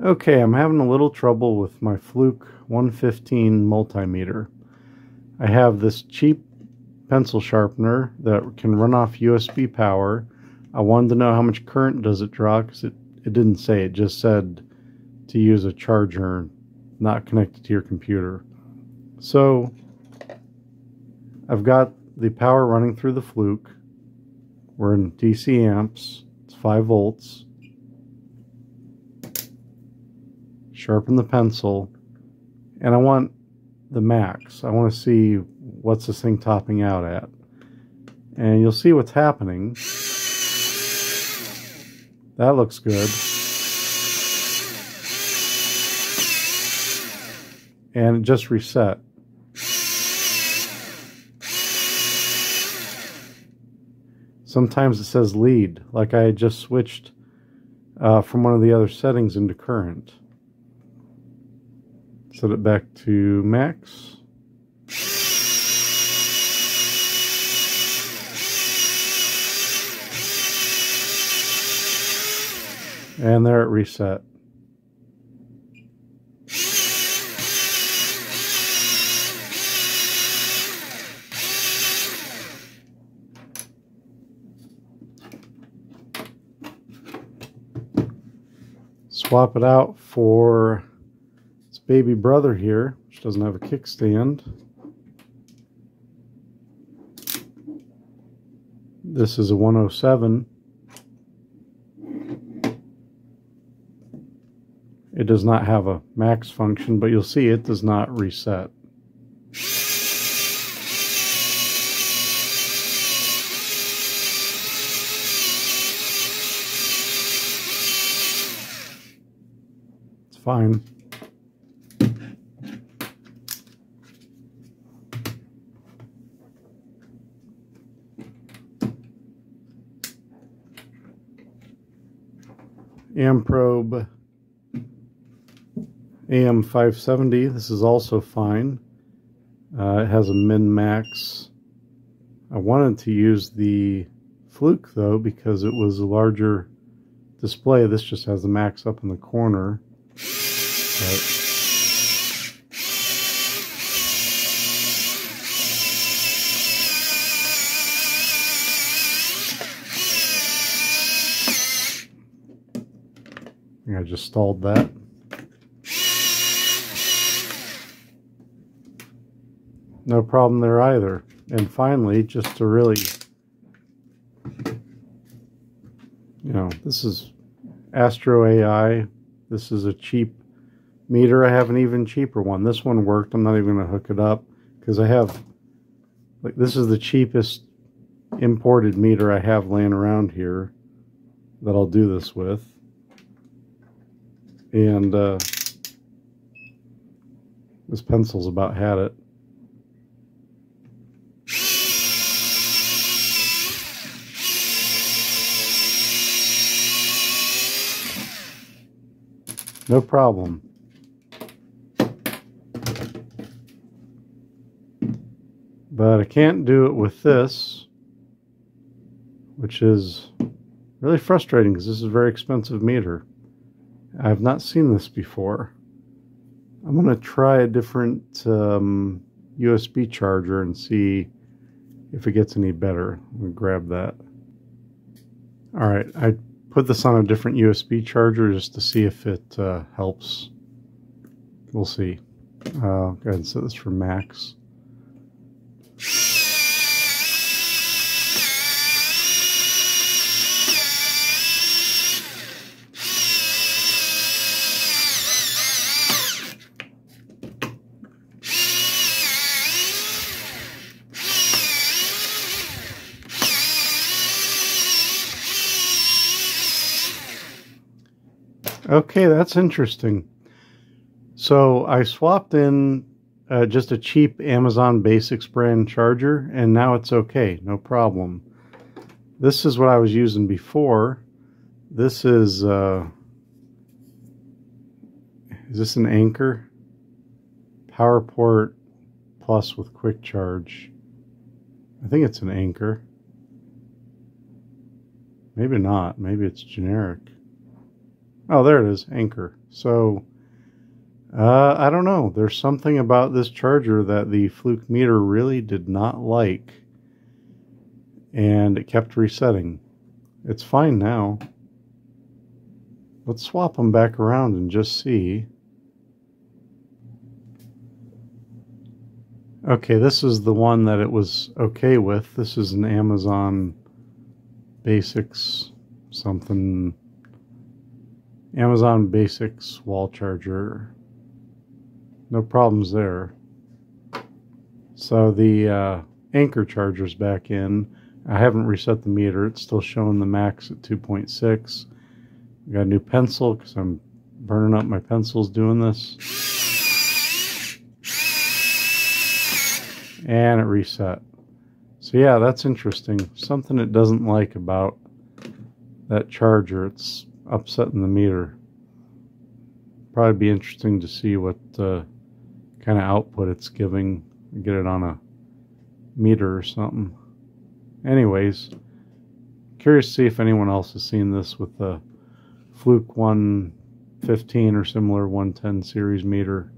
Okay, I'm having a little trouble with my Fluke 115 multimeter. I have this cheap pencil sharpener that can run off USB power. I wanted to know how much current does it draw because it, it didn't say, it just said to use a charger not connected to your computer. So I've got the power running through the Fluke. We're in DC amps, it's 5 volts. Sharpen the pencil, and I want the max. I want to see what's this thing topping out at. And you'll see what's happening. That looks good. And just reset. Sometimes it says lead, like I just switched uh, from one of the other settings into current set it back to max. And there it reset. Swap it out for baby brother here, which doesn't have a kickstand. This is a 107. It does not have a max function, but you'll see it does not reset. It's fine. Amprobe AM570. This is also fine. Uh, it has a min-max. I wanted to use the Fluke though because it was a larger display. This just has the max up in the corner. But I just stalled that. No problem there either. And finally, just to really, you know, this is Astro AI. This is a cheap meter. I have an even cheaper one. This one worked. I'm not even going to hook it up because I have, like, this is the cheapest imported meter I have laying around here that I'll do this with and uh, this pencil's about had it. No problem. But I can't do it with this, which is really frustrating because this is a very expensive meter. I've not seen this before. I'm going to try a different um, USB charger and see if it gets any better. Grab that. All right, I put this on a different USB charger just to see if it uh, helps. We'll see. Uh, go ahead and set this for max. Okay, that's interesting. So I swapped in uh, just a cheap Amazon Basics brand charger, and now it's okay, no problem. This is what I was using before. This is, uh, is this an Anker? PowerPort Plus with quick charge. I think it's an Anker. Maybe not. Maybe it's generic. Oh, there it is, Anker. So, uh, I don't know. There's something about this charger that the Fluke meter really did not like, and it kept resetting. It's fine now. Let's swap them back around and just see. Okay, this is the one that it was okay with. This is an Amazon Basics something. Amazon Basics wall charger. No problems there. So the uh, Anker charger's back in. I haven't reset the meter. It's still showing the max at 2.6. Got a new pencil because I'm burning up my pencils doing this. And it reset. So yeah, that's interesting. Something it doesn't like about that charger. It's upsetting the meter. Probably be interesting to see what uh, kind of output it's giving. Get it on a meter or something. Anyways, curious to see if anyone else has seen this with the Fluke 115 or similar 110 series meter.